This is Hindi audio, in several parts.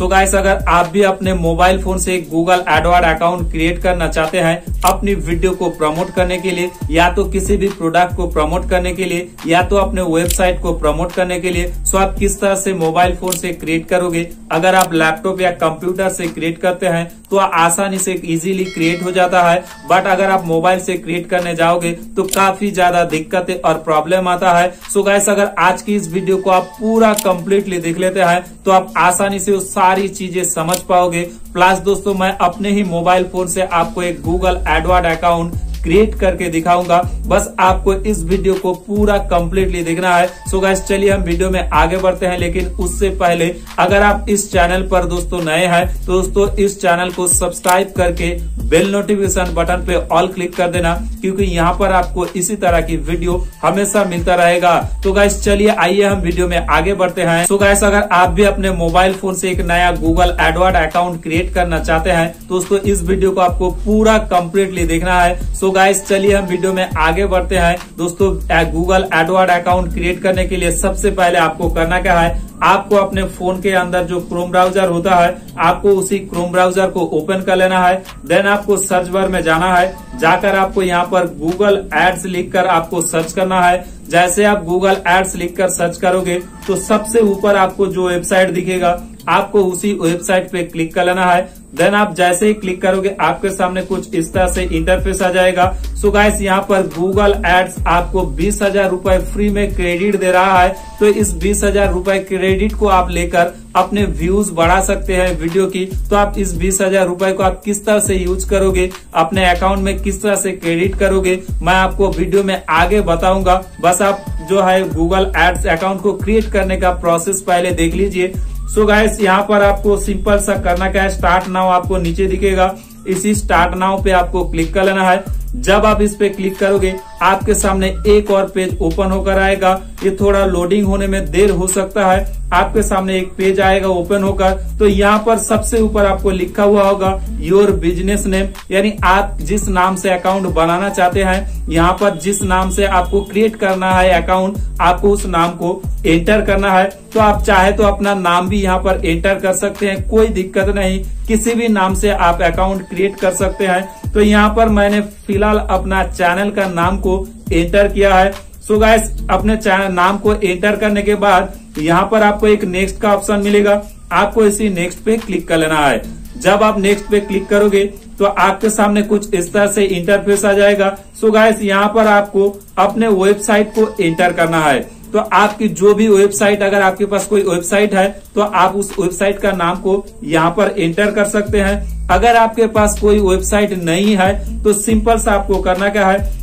सो so गाइस अगर आप भी अपने मोबाइल फ़ोन से गूगल एडवर्ड अकाउंट क्रिएट करना चाहते हैं, अपनी वीडियो को प्रमोट करने के लिए, या तो किसी भी प्रोडक्ट को प्रमोट करने के लिए, या तो अपने वेबसाइट को प्रमोट करने के लिए सो आप किस तरह से मोबाइल फ़ोन से क्रिएट करोगे? अगर आप लैपटॉप या कंप्यूटर से क्रिएट करते हैं तो आसानी से इजीली क्रिएट हो जाता है। बट अगर आप मोबाइल से क्रिएट करने जाओगे तो काफ़ी ज़्यादा दिक्कतें और प्रॉब्लम आता है। सो गैस अगर आज की इस वीडियो को आप पूरा कंप्लीटली देख लेते हैं तो आप आसानी से वो सारी चीज़ें समझ पाओगे। प्लस दोस्तों, मैं अपने ही मोबाइल फ़ोन से आपको एक गूगल एडवर्ड अकाउंट क्रिएट करके दिखाऊँगा। बस आपको इस वीडियो को पूरा कंप्लीटली देखना है। सो गैस चलिए हम वीडियो में आगे बढ़ते हैं, लेकिन उससे पहले अगर आप इस चैनल पर दोस्तों नए हैं तो दोस्तों इस चैनल को सब्सक्राइब करके बेल नोटिफिकेशन बटन पे ऑल क्लिक कर देना, क्योंकि यहाँ पर आपको इसी तरह की वीडियो हमेशा मिलता रहेगा। तो गैस चलिए आइए हम वीडियो में आगे बढ़ते हैं। तो गैस अगर आप भी अपने मोबाइल फ़ोन से एक नया गूगल एडवर्ड अकाउंट क्रिएट करना चाहते हैं, दोस्तों इस वीडियो को आपको पूरा कम्प्लीटली देखना है। सो तो गाइस चलिए हम वीडियो में आगे बढ़ते हैं। दोस्तों गूगल एडवर्ड अकाउंट क्रिएट करने के लिए सबसे पहले आपको करना क्या है? आपको अपने फ़ोन के अंदर जो क्रोम ब्राउज़र होता है, आपको उसी क्रोम ब्राउज़र को ओपन कर लेना है। देन आपको सर्च बार में जाना है। जाकर आपको यहाँ पर गूगल एड्स लिखकर आपको सर्च करना है। जैसे आप गूगल एड्स लिखकर सर्च करोगे तो सबसे ऊपर आपको जो वेबसाइट दिखेगा, आपको उसी वेबसाइट पे क्लिक कर लेना है। देन आप जैसे ही क्लिक करोगे, आपके सामने कुछ इस तरह से इंटरफेस आ जाएगा। सो गाइस यहाँ पर गूगल एड्स आपको बीस हज़ार रूपए फ्री में क्रेडिट दे रहा है। तो इस बीस हज़ार रूपए क्रेडिट को आप लेकर अपने व्यूज़ बढ़ा सकते हैं वीडियो की। तो आप इस बीस हज़ार रूपए को आप किस तरह से यूज़ करोगे, अपने अकाउंट में किस तरह से क्रेडिट करोगे, मैं आपको वीडियो में आगे बताऊँगा। बस आप जो है गूगल एड्स अकाउंट को क्रिएट करने का प्रोसेस पहले देख लीजिए। सो गाइस यहाँ पर आपको सिंपल सा करना क्या है? स्टार्ट नाउ आपको नीचे दिखेगा। इसी स्टार्ट नाउ पे आपको क्लिक कर लेना है। जब आप इस पे क्लिक करोगे, आपके सामने एक और पेज ओपन होकर आएगा। ये थोड़ा लोडिंग होने में देर हो सकता है। आपके सामने एक पेज आएगा ओपन होकर तो यहाँ पर सबसे ऊपर आपको लिखा हुआ होगा योर बिज़नेस नेम यानी आप जिस नाम से अकाउंट बनाना चाहते हैं, यहाँ पर जिस नाम से आपको क्रिएट करना है अकाउंट आपको उस नाम को एंटर करना है। तो आप चाहे तो अपना नाम भी यहाँ पर एंटर कर सकते हैं, कोई दिक्कत नहीं, किसी भी नाम से आप अकाउंट क्रिएट कर सकते हैं। तो यहाँ पर मैंने फ़िलहाल अपना चैनल का नाम को एंटर किया है। सो so गाइस अपने नाम को एंटर करने के बाद यहाँ पर आपको एक नेक्स्ट का ऑप्शन मिलेगा। आपको इसी नेक्स्ट पे क्लिक कर लेना है। जब आप नेक्स्ट पे क्लिक करोगे तो आपके सामने कुछ इस तरह से इंटरफेस आ जाएगा। सो गाइस यहाँ पर आपको अपने वेबसाइट को एंटर करना है। तो आपकी जो भी वेबसाइट अगर आपके पास कोई वेबसाइट है तो आप उस वेबसाइट का नाम को यहाँ पर एंटर कर सकते हैं। अगर आपके पास कोई वेबसाइट नहीं है तो सिंपल सा आपको करना क्या है?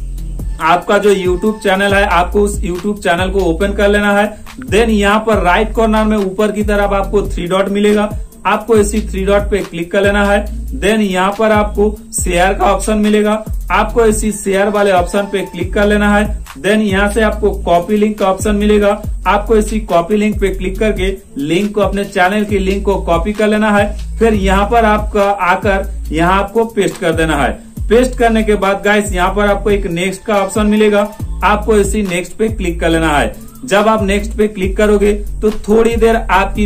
आपका जो YouTube चैनल है, आपको उस YouTube चैनल को ओपन कर लेना है। देन यहाँ पर राइट कॉर्नर में ऊपर की तरफ़ आपको थ्री डॉट मिलेगा। आपको इसी थ्री डॉट पे क्लिक कर लेना है। देन यहाँ पर आपको शेयर का ऑप्शन मिलेगा। आपको इसी शेयर वाले ऑप्शन पे क्लिक कर लेना है। देन यहाँ से आपको कॉपी लिंक का ऑप्शन मिलेगा। आपको इसी कॉपी लिंक पे क्लिक करके लिंक को अपने चैनल की लिंक को कॉपी कर लेना है। फिर यहाँ पर आपका आकर यहाँ आपको पेस्ट कर देना है। पेस्ट करने के बाद गाइस यहाँ पर आपको एक नेक्स्ट का ऑप्शन मिलेगा। आपको इसी नेक्स्ट पे क्लिक कर लेना है। जब आप नेक्स्ट पे क्लिक करोगे तो थोड़ी देर आपकी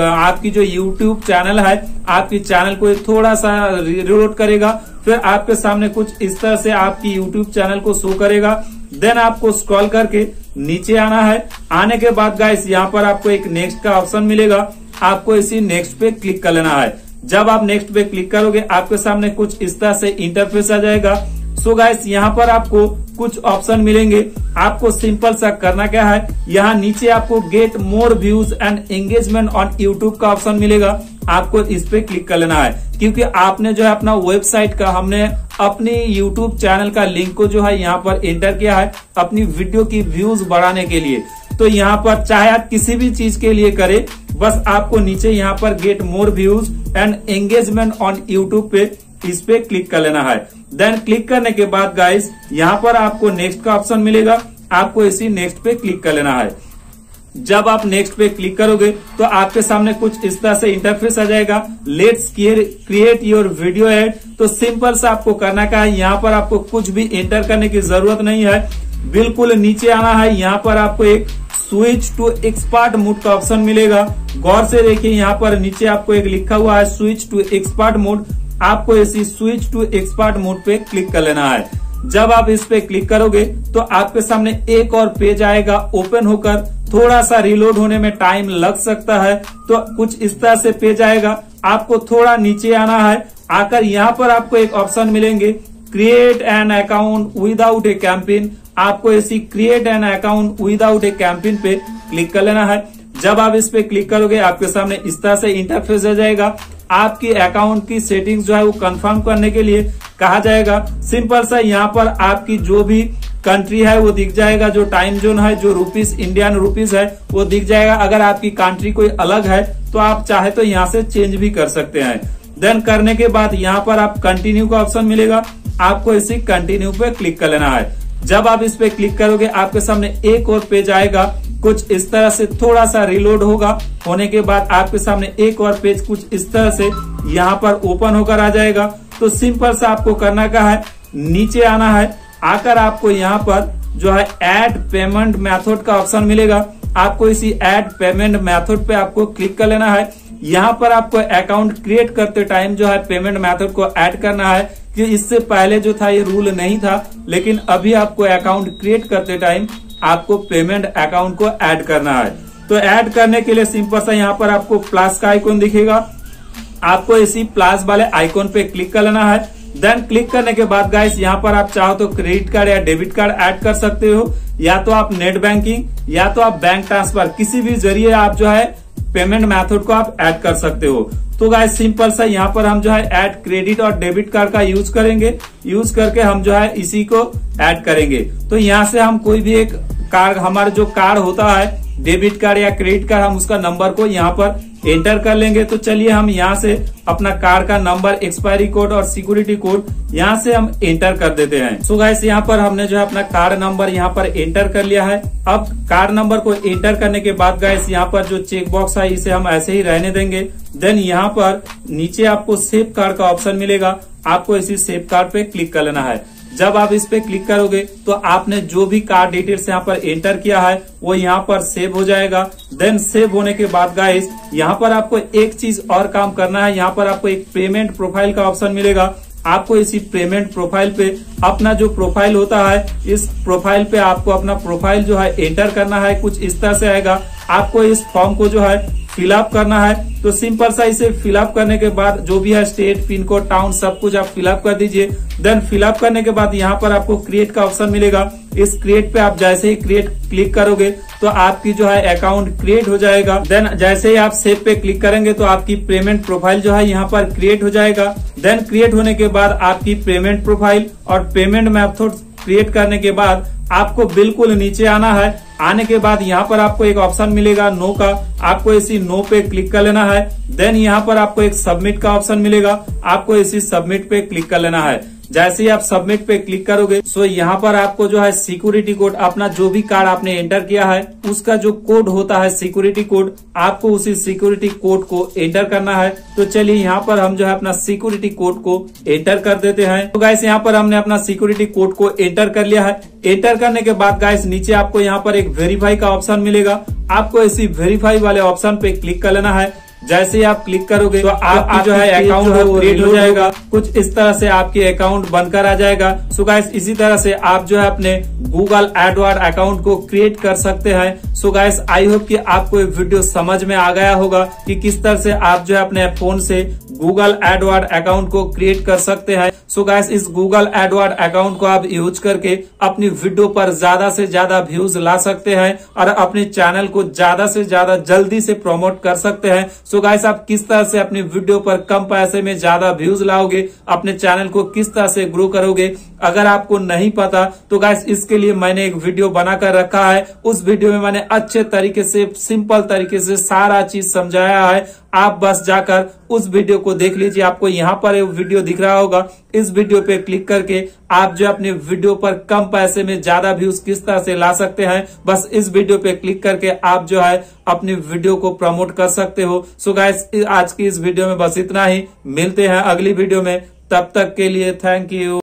आपकी जो यूट्यूब चैनल है, आपकी चैनल को थोड़ा सा रिलोड करेगा। फिर आपके सामने कुछ इस तरह से आपकी यूट्यूब चैनल को शो करेगा। देन आपको स्क्रॉल करके नीचे आना है। आने के बाद गाइस यहाँ पर आपको एक नेक्स्ट का ऑप्शन मिलेगा। आपको इसी नेक्स्ट पे क्लिक कर लेना है। जब आप नेक्स्ट पे क्लिक करोगे, आपके सामने कुछ इस तरह से इंटरफेस आ जाएगा। सो गाइस यहाँ पर आपको कुछ ऑप्शन मिलेंगे। आपको सिंपल सा करना क्या है? यहाँ नीचे आपको get more views and engagement on YouTube का ऑप्शन मिलेगा। आपको इस पे क्लिक कर लेना है। क्योंकि आपने जो है अपना वेबसाइट का, हमने अपनी यूट्यूब चैनल का लिंक को जो है यहाँ पर एंटर किया है अपनी वीडियो की व्यूज़ बढ़ाने के लिए। तो यहाँ पर चाहे आप किसी भी चीज़ के लिए करें, बस आपको नीचे यहाँ पर get more views and engagement on YouTube पे इस पे क्लिक कर लेना है। देन क्लिक करने के बाद गाइस यहाँ पर आपको नेक्स्ट का ऑप्शन मिलेगा। आपको इसी नेक्स्ट पे क्लिक कर लेना है। जब आप नेक्स्ट पे क्लिक करोगे तो आपके सामने कुछ इस तरह से इंटरफेस आ जाएगा। Let's create your video ad तो सिंपल सा आपको करना का है? यहाँ पर आपको कुछ भी एंटर करने की ज़रूरत नहीं है। बिल्कुल नीचे आना है। यहाँ पर आपको एक स्विच टू एक्सपर्ट मोड का ऑप्शन मिलेगा। गौर से देखिए, यहाँ पर नीचे आपको एक लिखा हुआ है स्विच टू एक्सपर्ट मोड आपको इसी स्विच टू एक्सपर्ट मोड पे क्लिक कर लेना है। जब आप इस पे क्लिक करोगे तो आपके सामने एक और पेज आएगा ओपन होकर। थोड़ा सा रिलोड होने में टाइम लग सकता है। तो कुछ इस तरह से पेज आएगा। आपको थोड़ा नीचे आना है। आकर यहाँ पर आपको एक ऑप्शन मिलेंगे। Create an account without a campaign आपको इसी create an account without a campaign पे क्लिक कर लेना है। जब आप इस पे क्लिक करोगे, आपके सामने इस तरह से इंटरफेस आ जाएगा। आपकी अकाउंट की सेटिंग्स जो है वो कंफर्म करने के लिए कहा जाएगा। सिंपल सा यहाँ पर आपकी जो भी कंट्री है वो दिख जाएगा। जो टाइम जोन है, जो रुपीस इंडियन रुपीस है, वो दिख जाएगा। अगर आपकी कंट्री कोई अलग है तो आप चाहे तो यहाँ से चेंज भी कर सकते हैं। देन करने के बाद यहाँ पर आप कंटिन्यू का ऑप्शन मिलेगा। आपको इसी कंटिन्यू पे क्लिक कर लेना है। जब आप इस पे क्लिक करोगे, आपके सामने एक और पेज आएगा। कुछ इस तरह से थोड़ा सा रिलोड होगा। होने के बाद आपके सामने एक और पेज कुछ इस तरह से यहाँ पर ओपन होकर आ जाएगा। तो सिंपल से आपको करना का है? नीचे आना है। आकर आपको यहाँ पर जो है एड पेमेंट मेथड का ऑप्शन मिलेगा। आपको इसी एड पेमेंट मेथड पे आपको क्लिक कर लेना है। यहाँ पर आपको अकाउंट क्रिएट करते टाइम जो है पेमेंट मेथड को ऐड करना है कि इससे पहले जो था ये रूल नहीं था, लेकिन अभी आपको अकाउंट क्रिएट करते टाइम आपको पेमेंट अकाउंट को ऐड करना है। तो ऐड करने के लिए सिंपल सा यहाँ पर आपको प्लस का आइकॉन दिखेगा। आपको इसी प्लस वाले आइकॉन पे क्लिक कर लेना है। देन क्लिक करने के बाद गाइस यहाँ पर आप चाहो तो क्रेडिट कार्ड या डेबिट कार्ड ऐड कर सकते हो। या तो आप नेट बैंकिंग, या तो आप बैंक ट्रांसफ़र, किसी भी ज़रिए आप जो है पेमेंट मेथड को आप ऐड कर सकते हो। तो गाइस सिंपल सा यहाँ पर हम जो है ऐड क्रेडिट और डेबिट कार्ड का यूज़ करेंगे। यूज़ करके हम जो है इसी को ऐड करेंगे। तो यहाँ से हम कोई भी एक कार्ड, हमारा जो कार्ड होता है, डेबिट कार्ड या क्रेडिट कार्ड, हम उसका नंबर को यहाँ पर एंटर कर लेंगे। तो चलिए हम यहाँ से अपना कार का नंबर, एक्सपायरी कोड और सिक्योरिटी कोड यहाँ से हम एंटर कर देते हैं। सो गाइस यहाँ पर हमने जो है अपना कार नंबर यहाँ पर एंटर कर लिया है। अब कार नंबर को एंटर करने के बाद गाइस यहाँ पर जो चेक बॉक्स है, इसे हम ऐसे ही रहने देंगे। देन यहाँ पर नीचे आपको सेव कार्ड का ऑप्शन मिलेगा। आपको इसी सेव कार्ड पे क्लिक कर लेना है। जब आप इस पे क्लिक करोगे तो आपने जो भी कार्ड डिटेल्स यहाँ पर एंटर किया है, वो यहाँ पर सेव हो जाएगा। देन सेव होने के बाद गाइस यहाँ पर आपको एक चीज़ और काम करना है। यहाँ पर आपको एक पेमेंट प्रोफ़ाइल का ऑप्शन मिलेगा। आपको इसी पेमेंट प्रोफ़ाइल पे अपना जो प्रोफ़ाइल होता है, इस प्रोफ़ाइल पे आपको अपना प्रोफ़ाइल जो है एंटर करना है। कुछ इस तरह से आएगा। आपको इस फॉर्म को जो है फिलअप करना है तो सिंपल सा इसे फिलअप करने के बाद जो भी है स्टेट पिन कोड टाउन सब कुछ आप फिलअप कर दीजिए। देन फिलअप करने के बाद यहाँ पर आपको क्रिएट का ऑप्शन मिलेगा। इस क्रिएट पे आप जैसे ही क्रिएट क्लिक करोगे तो आपकी जो है अकाउंट क्रिएट हो जाएगा। देन जैसे ही आप सेव पे क्लिक करेंगे तो आपकी पेमेंट प्रोफ़ाइल जो है यहाँ पर क्रिएट हो जाएगा। देन क्रिएट होने के बाद आपकी पेमेंट प्रोफ़ाइल और पेमेंट मेथड क्रिएट करने के बाद आपको बिल्कुल नीचे आना है। आने के बाद यहाँ पर आपको एक ऑप्शन मिलेगा नो का। आपको इसी नो पे क्लिक कर लेना है। देन यहाँ पर आपको एक सबमिट का ऑप्शन मिलेगा। आपको इसी सबमिट पे क्लिक कर लेना है। जैसे ही आप सबमिट पे क्लिक करोगे सो यहाँ पर आपको जो है सिक्योरिटी कोड अपना जो भी कार्ड आपने एंटर किया है, उसका जो कोड होता है सिक्योरिटी कोड आपको उसी सिक्योरिटी कोड को एंटर करना है। तो चलिए यहाँ पर हम जो है अपना सिक्योरिटी कोड को एंटर कर देते हैं। तो गाइस यहाँ पर हमने अपना सिक्योरिटी कोड को एंटर कर लिया है। एंटर करने के बाद गाइस नीचे आपको यहाँ पर एक वेरीफाई का ऑप्शन मिलेगा। आपको इसी वेरीफाई वाले ऑप्शन पे क्लिक कर लेना है। जैसे ही आप क्लिक करोगे तो आपकी जो है अकाउंट क्रिएट हो जाएगा। कुछ इस तरह से आपके अकाउंट बनकर आ जाएगा। सो गाइस इसी तरह से आप जो है अपने गूगल एडवर्ड अकाउंट को क्रिएट कर सकते हैं। सो गाइस आई होप कि आपको ये वीडियो समझ में आ गया होगा कि किस तरह से आप जो है अपने फ़ोन से गूगल एडवर्ड अकाउंट को क्रिएट कर सकते हैं। सो गाइस इस गूगल एडवर्ड अकाउंट को आप यूज़ करके अपनी वीडियो पर ज़्यादा से ज़्यादा व्यूज़ ला सकते हैं और अपने चैनल को ज़्यादा से ज़्यादा जल्दी से प्रमोट कर सकते हैं। सो गाइस आप किस तरह से अपनी वीडियो पर कम पैसे में ज़्यादा व्यूज़ लाओगे, अपने चैनल को किस तरह से ग्रो करोगे, अगर आपको नहीं पता तो गाइस इसके लिए मैंने एक वीडियो बनाकर रखा है। उस वीडियो में मैंने अच्छे तरीके से सिंपल तरीके से सारा चीज़ समझाया है। आप बस जाकर उस वीडियो को देख लीजिए। आपको यहाँ पर वीडियो दिख रहा होगा। इस वीडियो पे क्लिक करके आप जो अपने वीडियो पर कम पैसे में ज़्यादा व्यूज़ किस तरह से ला सकते हैं, बस इस वीडियो पे क्लिक करके आप जो है अपने वीडियो को प्रमोट कर सकते हो। सो गाइस आज की इस वीडियो में बस इतना ही। मिलते हैं अगली वीडियो में। तब तक के लिए थैंक यू